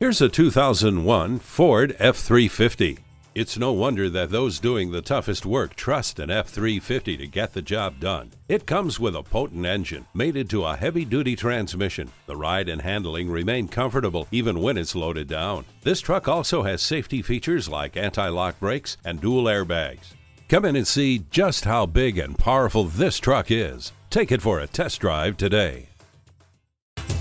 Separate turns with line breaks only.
Here's a 2001 Ford F350. It's no wonder that those doing the toughest work trust an F350 to get the job done. It comes with a potent engine mated to a heavy duty transmission. The ride and handling remain comfortable even when it's loaded down. This truck also has safety features like anti lock brakes and dual airbags. Come in and see just how big and powerful this truck is. Take it for a test drive today.